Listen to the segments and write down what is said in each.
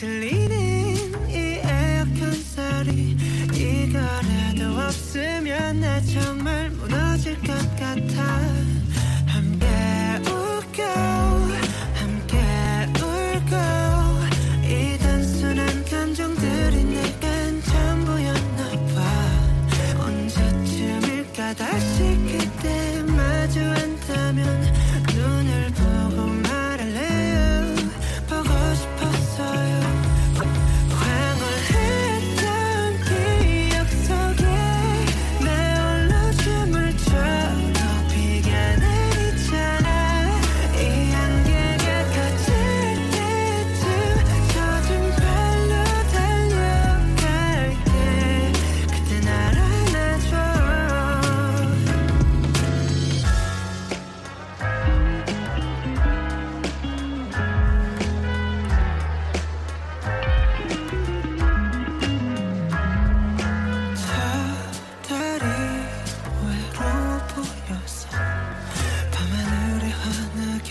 들리는 이 에어컨 소리. 이거라도 없으면 나 정말 무너질 것 같아. 함께 웃고 함께 울고. 이 단순한 감정들이 내겐 전부였나 봐. 언제쯤일까 다시 그때 마주한다면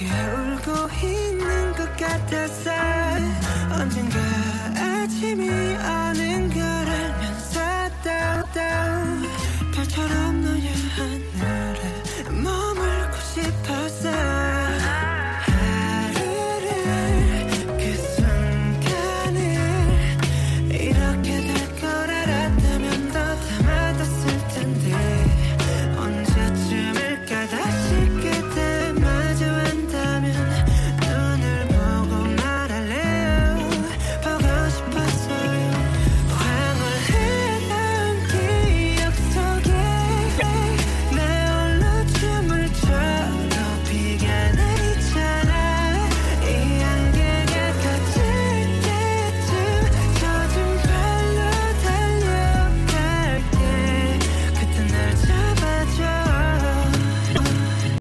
왜 울고 있는 것 같아서 언젠가